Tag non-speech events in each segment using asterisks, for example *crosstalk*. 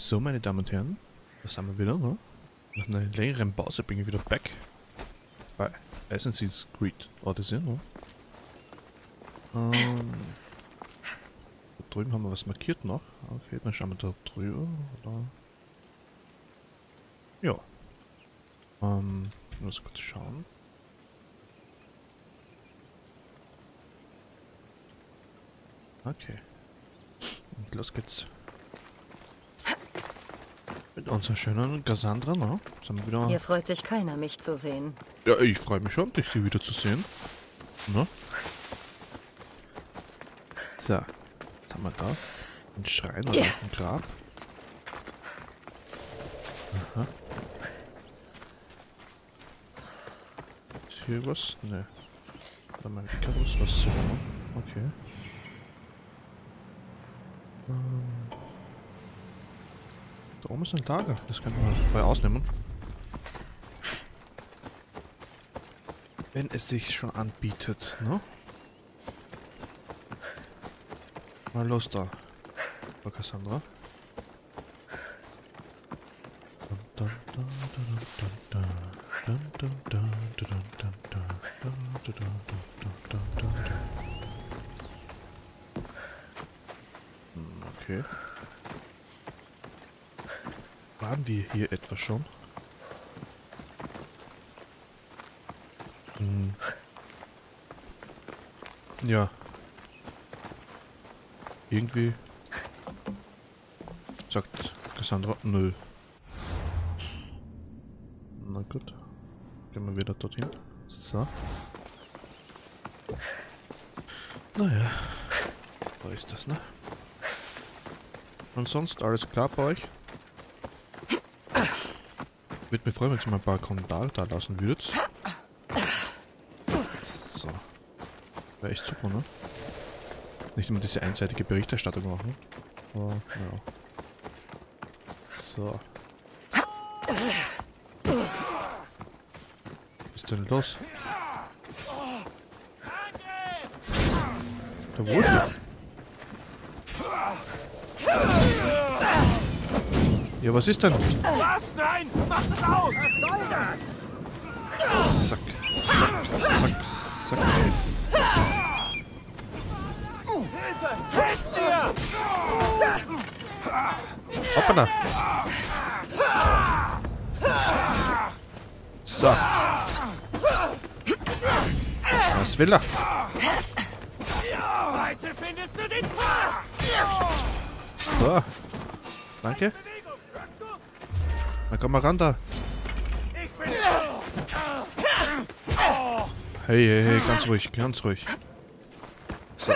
So, meine Damen und Herren, da sind wir wieder, ne? Nach einer längeren Pause bin ich wieder back bei Assassin's Creed Odyssey, ne? Ähm, da drüben haben wir was markiert noch. Okay, dann schauen wir da drüber, oder? Ja. Ähm, muss kurz schauen. Okay. Und los geht's. Mit unserer schönen Cassandra, ne? Sind wir wieder... Hier freut sich keiner, mich zu sehen. Ja, ich freue mich schon, dich wieder zu sehen. Ne? So. Was haben wir da? Ein Schrein oder Ja. ein Grab? Aha. Ist hier was? Ne. Warte mal, Icarus, was so? ne? Okay. Ähm. Da oben ist ein Lager. Das könnte man vorher ausnehmen. Wenn es sich schon anbietet, ne? Mal los da. Frau Cassandra. Dun, Waren wir hier etwa schon? Hm. Ja. Irgendwie sagt Cassandra null. Na gut. Gehen wir wieder dorthin. So. Naja. Da ist das, ne? Und sonst alles klar bei euch? Würde mich freuen, wenn ihr mal ein paar Kommentare da lassen würdet. So. Wäre echt super, ne? Nicht immer diese einseitige Berichterstattung machen. Aber, ja. So. Was ist denn los? Der Wolf. Ja, was ist denn? Was? Mach das aus! Was soll das? Zack, zack, zack, zack. Hilfe! Hilf mir! Hoppala. So. Was will er? Heute findest du den Tag! So. Danke. Na komm mal ran da. Hey, hey, hey, ganz ruhig, ganz ruhig. So.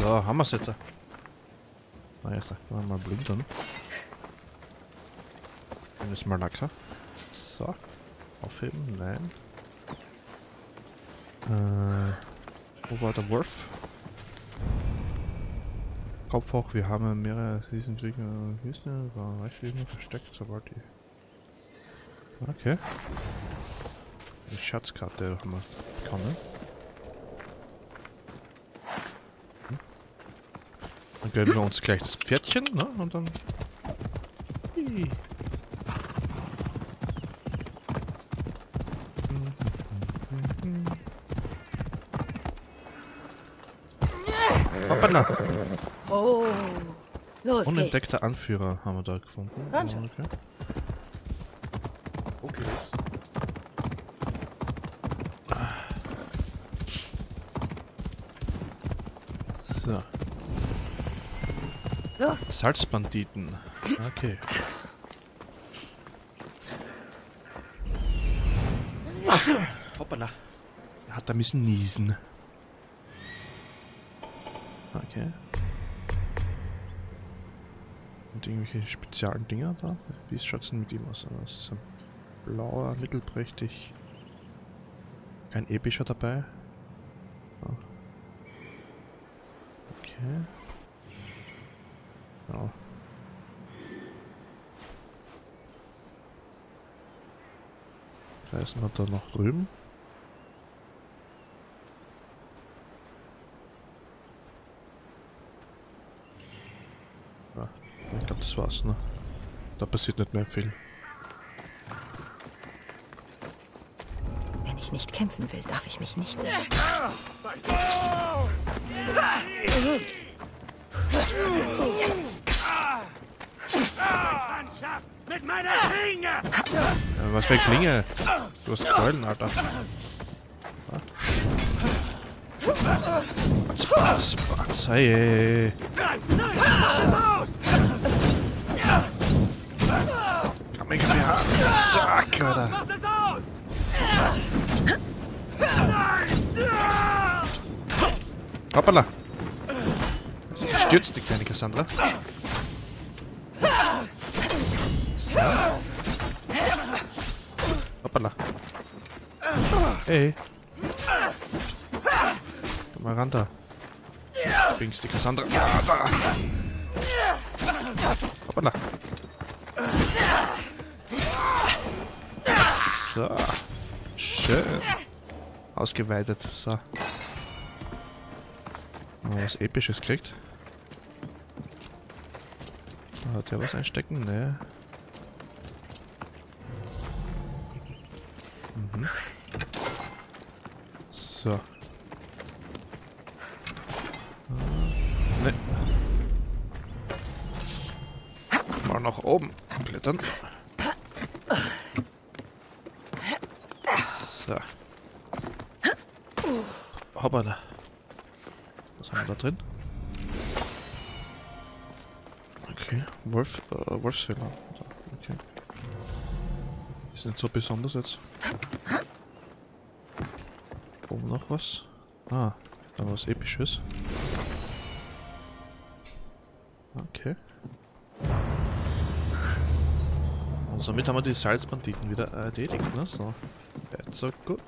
So, haben wir's jetzt. Na ja, sag mal mal blindern. Dann ist mal lecker. So. Aufheben, nein. Äh, wo war der Wurf? Kopf hoch, wir haben mehrere Riesenkriege Wüste, war Reichwesen versteckt, sobald die Okay. Die Schatzkarte haben wir bekommen. Hm. Dann gönnen wir uns gleich das Pferdchen, ne? Und dann. Hi. Hoppala! Oh. Los geht's. Unentdeckter Anführer haben wir da gefunden. Komm schon. Okay. Okay. So, Los. Salzbanditen. Okay. Hoppala. Er hat da müssen niesen. Okay. Und irgendwelche speziellen Dinger da? Wie schaut's denn mit ihm aus? Also, Es ist ein blauer, mittelprächtig. Kein epischer dabei. Ah. Okay. Ja. Reisen wir da nach drüben. Ja, ich glaube, das war's, ne? Da passiert nicht mehr viel. Wenn ich nicht kämpfen will, darf ich mich nicht. Mit meiner Klinge! Äh, was für eine Klinge? Du hast Keulen, Alter. Batz, batz, batz, hey, hey, her. Zack, Alter. Hoppala. Stürzt die kleine Cassandra. Hoppala. Hey. Komm mal ran da. Bringst die Cassandra. Ah, da. Hoppala. So. Schön. Ausgeweitet. So. Mal was Episches kriegt. Hat der was einstecken? Ne. Mhm. So. Ne. Mal nach oben klettern. So. Hoppala. Was haben wir da drin? Okay, Wolf, äh, Wolfsfänger. Okay. Ist nicht so besonders jetzt. Oben noch was? Ah, da was episches. Okay. Und somit haben wir die Salzbanditen wieder erledigt, ne? So. That's so good.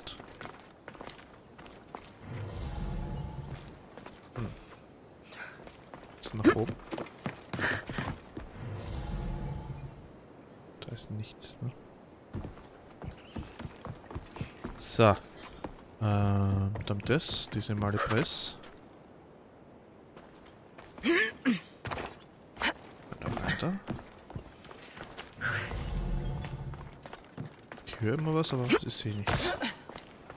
Hm. Jetzt nach oben. Da ist nichts, ne? So. Ähm, dann das, diese Mali Press. Weiter, weiter. Ich höre immer was, aber ich sehe nichts.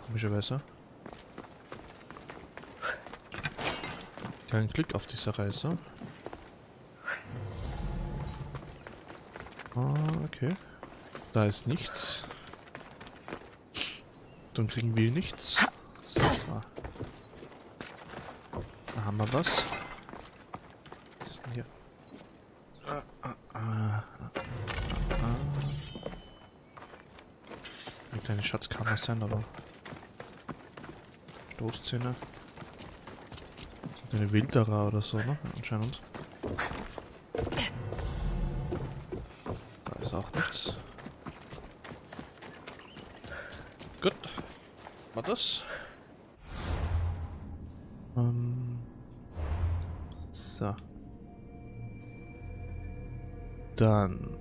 Komischerweise. Kein Glück auf dieser Reise. Ah, okay. Da ist nichts. Dann kriegen wir nichts. So. Da haben wir was. Was ist denn hier? Ah, ah, ah. Eine kleine Schatzkammer sein, aber... Stoßzähne. Eine Wilderer oder so, ne? Anscheinend. Da ist auch nichts. Gut. War das? Ähm. So. Dann.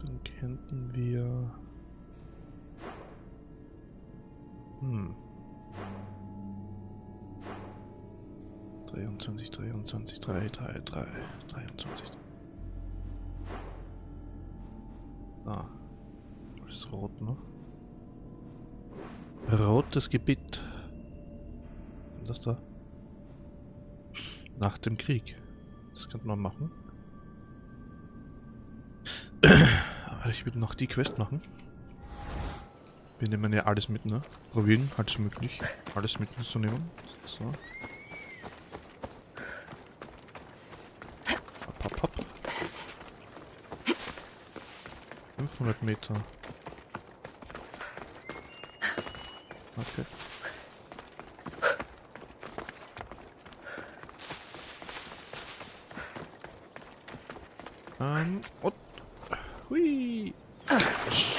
Dann könnten wir. Hm. 23, 23, 3, 3, 3, 23. Ah. Ist rot, ne? Rotes Gebiet. Was ist das da? Nach dem Krieg. Das könnte man machen. Aber ich würde noch die Quest machen. Wir nehmen ja alles mit, ne? Probieren, halt so möglich, alles mitzunehmen. So. Hopp, hopp, hopp. 500 Meter. That's good. Um, what? Whee! What's...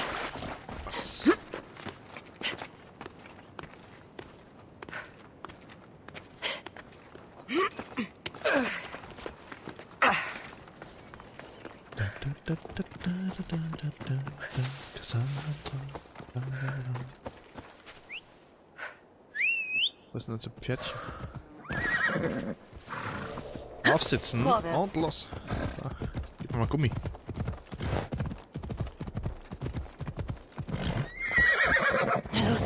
Cause I'm Was ist denn das für ein Pferdchen? Aufsitzen Vorwärts. und los. Ah, gib mir mal Gummi. Na los.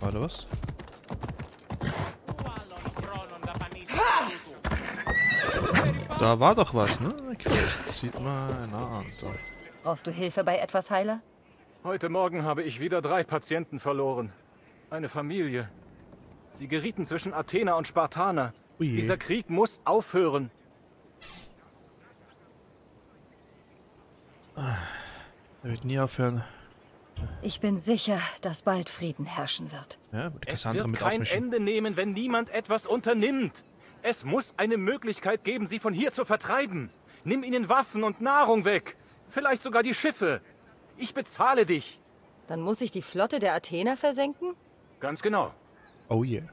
War da was? Da war doch was, ne? Okay, das sieht man eine Hand. Brauchst du Hilfe bei etwas, Heiler? Heute Morgen habe ich wieder drei Patienten verloren. Eine Familie. Sie gerieten zwischen Athener und Spartaner. Ui. Dieser Krieg muss aufhören. Er wird nie aufhören. Ich bin sicher, dass bald Frieden herrschen wird. Ja, die Es wird mit kein aufmischen. Ende nehmen, wenn niemand etwas unternimmt. Es muss eine Möglichkeit geben, sie von hier zu vertreiben. Nimm ihnen Waffen und Nahrung weg. Vielleicht sogar die Schiffe. Ich bezahle dich. Dann muss ich die Flotte der Athener versenken? Ganz genau. Oh yeah.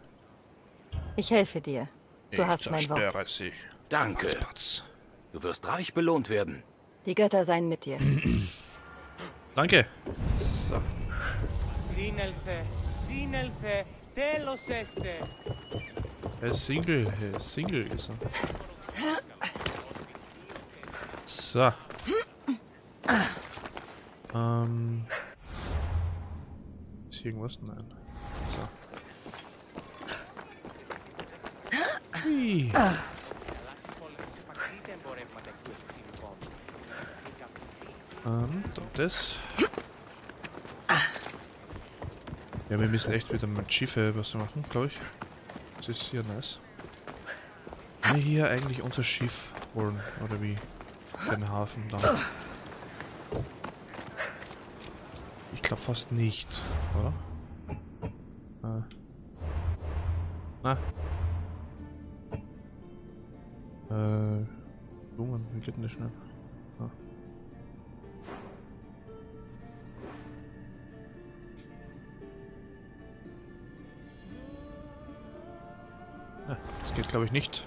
Ich helfe dir. Du ich hast mein Wort. Sie. Danke. Patz, Du wirst reich belohnt werden. Die Götter seien mit dir. *clears throat* Danke. So. Sinelfe, Sinelfe, Telos este. Er Single, er Single gesagt. So. Ähm. Ist hier irgendwas? Nein. So. Ui. Ähm, und das. Ja, wir müssen echt wieder mit Schiffe was machen, glaube ich. Das ist hier nice. Kann ich hier eigentlich unser Schiff holen, oder wie? Den Hafen da. Ich glaube fast nicht, oder? Geht schnell? Ah. Ja, das geht glaube ich nicht.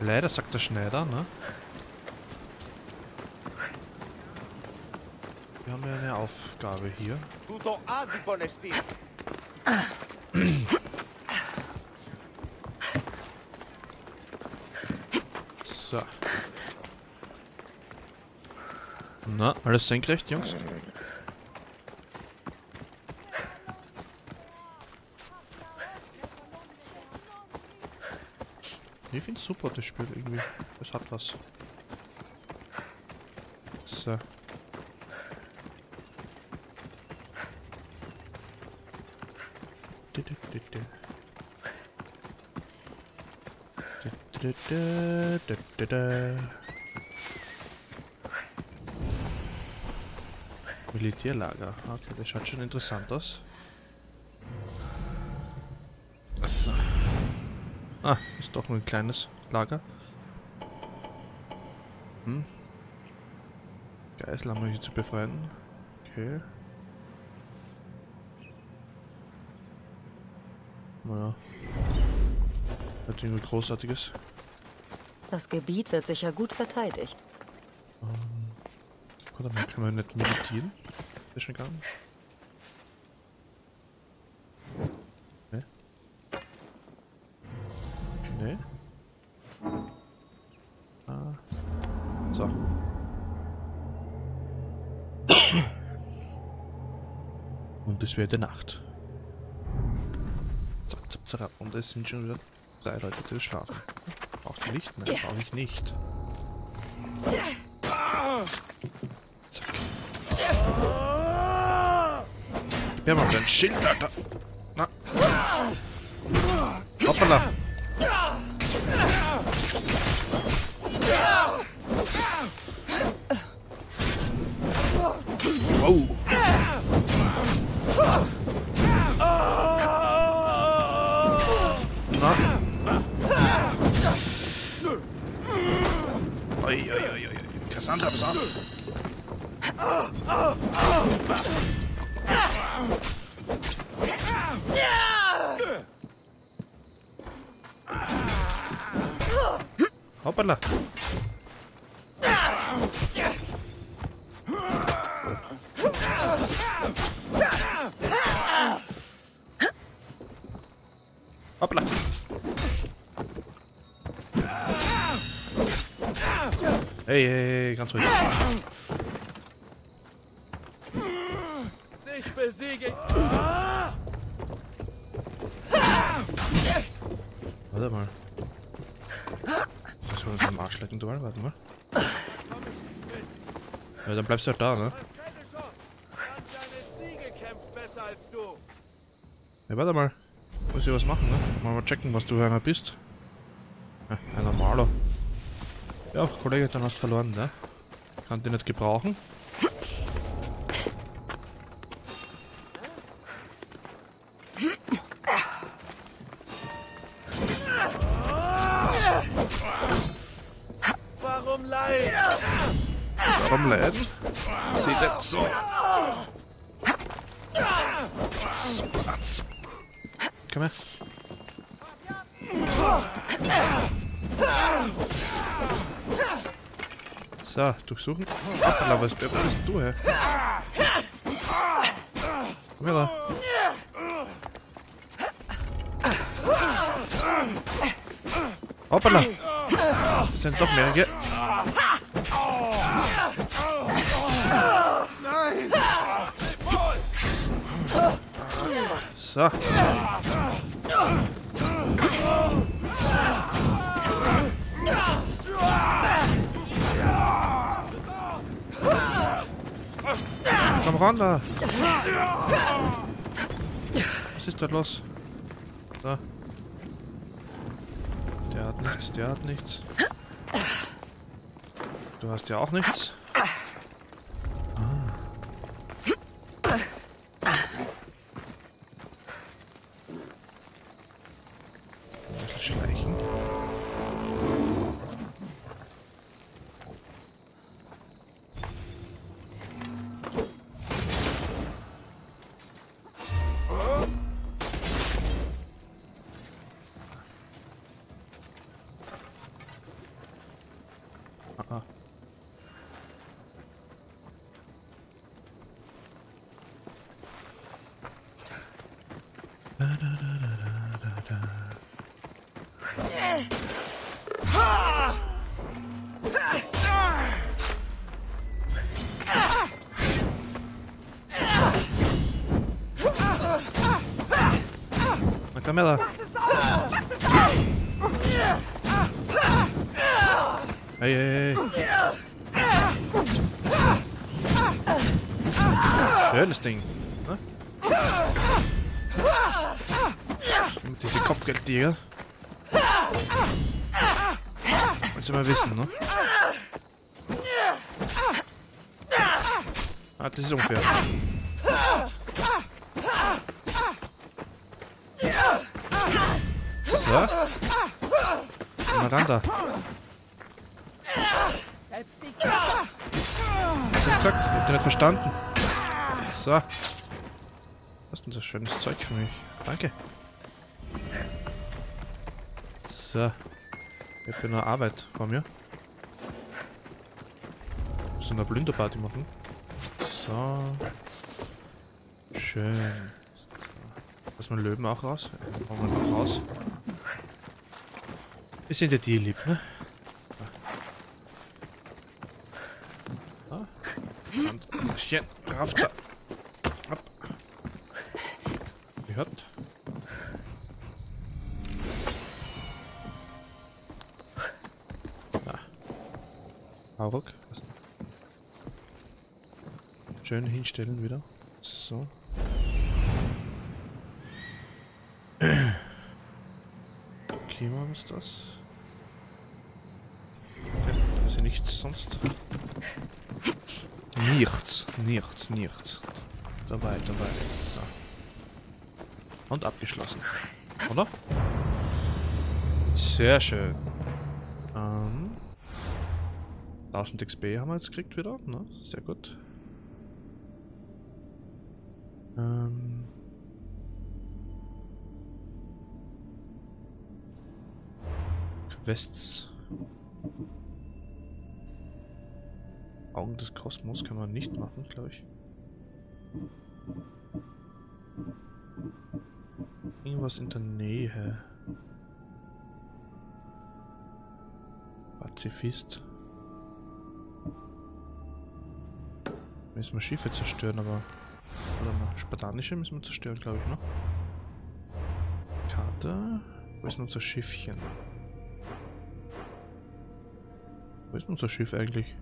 Leider sagt der Schneider, ne? Wir haben ja eine Aufgabe hier. *clears throat* Na, alles senkrecht, Jungs? Ich finde super, das Spiel irgendwie. Es hat was. So. Du, du, du. Du, du, du, du, du, du. Militärlager. Okay, das schaut schon interessant aus. So. Ah, ist doch nur ein kleines Lager. Hm. Geisel haben wir hier zu befreien. Okay. Naja. Hat irgendwie Großartiges. Das Gebiet wird sicher gut verteidigt. Warte mal, kann man nicht meditieren? Ist schon gar nicht. Ne? Ne? Ah. So. Und es wird Nacht. Zack, zack, zack. Und es sind schon wieder drei Leute, die schlafen. Brauchst du Licht? Nein, brauche ich nicht. Zack. Ja, mal dein Schild, Alter. Na. Hoppala. Wow. Na. Oi, oi, oi, oi. Cassandra, pass auf. Hoppala. Hoppala. Hey, hey, hey, ganz ruhig. Dich besiege ich. Warte mal. Soll ich uns am Arsch lecken, du mal? Warte mal. Ja, dann bleibst du halt da, ne? Ja, warte mal. Muss ich was machen, ne? Mal, mal checken, was du einer bist. Ja, ein normaler. Ja, Kollege, dann hast du verloren, ne? Kann den nicht gebrauchen. So, durchsuchen. Hoppala, was bist du, hä? Komm her. Hoppala! Das sind doch mehrere. So. Komm ran da. Was ist da los? Da. Der hat nichts, der hat nichts. Du hast ja auch nichts. Komm her da. Hey, hey, hey. Schönes Ding. Ne? Diese Kopfgeldtiger. Willst du mal wissen, ne? Ah, das ist unfair. Da. Was du gesagt? Ich hab dich nicht verstanden. So. Was ist denn das schönes Zeug für mich? Danke. So. Ich habe noch Arbeit vor mir. Muss eine Plünderparty machen. So. Schön. Lass mal Löwen auch raus. Ja, Machen wir noch raus. Wir sind ja die lieb, ne? Ah. Sandchen, rauf da. Ab. Gehört. So. Hauruck. Schön hinstellen wieder. So. *clears throat* Okay, machen wir das. Okay, da ist ja nichts sonst. Nichts, nichts, nichts. Dabei, dabei. So. Und abgeschlossen. Oder? Sehr schön. Ähm, 1000 XP haben wir jetzt gekriegt wieder. Ne? Sehr gut. Ähm, Quests. Augen des Kosmos kann man nicht machen, glaube ich. Irgendwas in der Nähe. Pazifist. Müssen wir Schiffe zerstören, aber... Oder mal, spartanische müssen wir zerstören, glaube ich, ne? Karte. Wo ist unser Schiffchen? Wo ist unser Schiff eigentlich?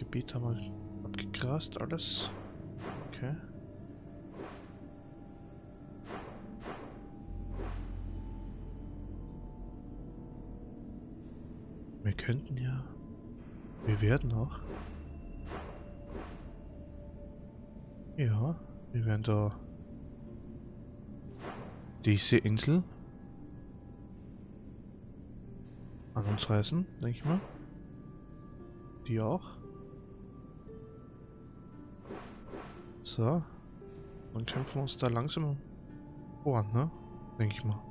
Gebiet haben wir abgegrast, alles. Okay. Wir könnten ja... Wir werden auch... Ja, wir werden da... Diese Insel... An uns reißen, denke ich mal. Die auch. So. Dann kämpfen wir uns da langsam voran, ne? Denke ich mal.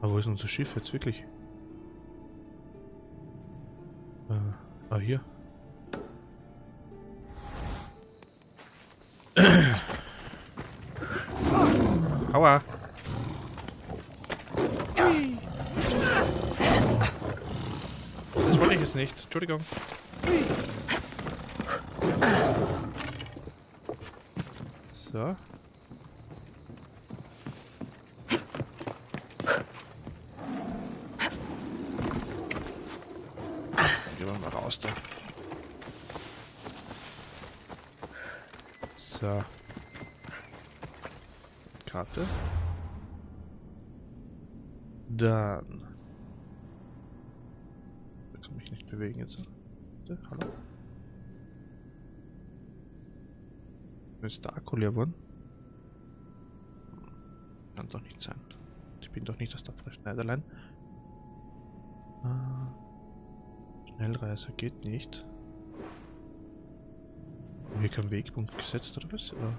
Aber wo ist unser Schiff jetzt wirklich? Äh, ah, hier. *coughs* Aua. Das wollte ich jetzt nicht. Entschuldigung. So. Gehen wir mal raus da. So. Karte. Dann. Da kann mich nicht bewegen jetzt. Hallo. Der Akku leer geworden? Kann doch nicht sein. Ich bin doch nicht das tapfere Schneiderlein. Ah. Schnellreise geht nicht. Haben wir keinen Wegpunkt gesetzt oder was? Oder?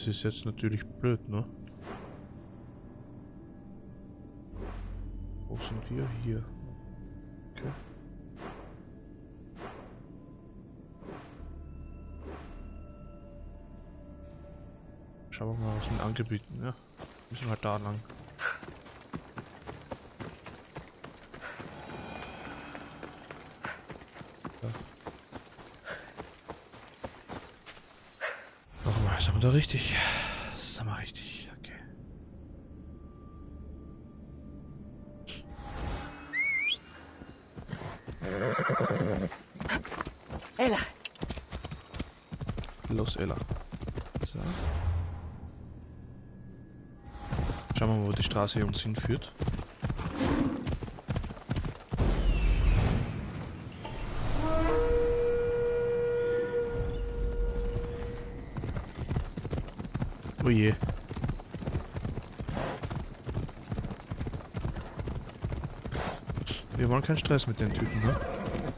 Das ist jetzt natürlich blöd, ne? Wo sind wir? Hier. Okay. Schauen wir mal, was mit Angebieten, ja. Müssen wir halt da lang. Nochmal, sind wir da richtig? Sind wir richtig, okay. Ella, Los, Ella. So. Schauen wir mal, wo die Straße uns hinführt. Oh je. Wollen keinen Stress mit den Typen, ne?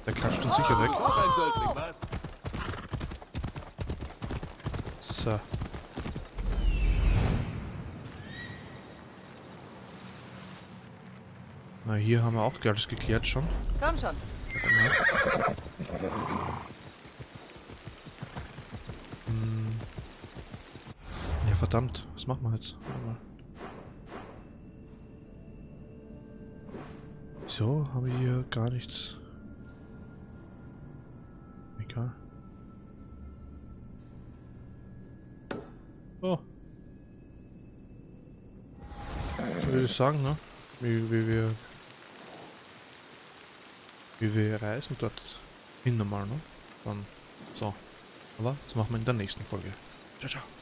Der klatscht uns sicher weg. So. Na, hier haben wir auch alles geklärt schon. komm schon. Hm. Ja, verdammt. Was machen wir jetzt? Warte mal. So, haben wir hier gar nichts. Egal. Oh. Ich würde sagen, ne? Wie, wie wir. Wie wir reisen dort hin normal, ne? Dann. So. Aber das machen wir in der nächsten Folge. Ciao, ciao.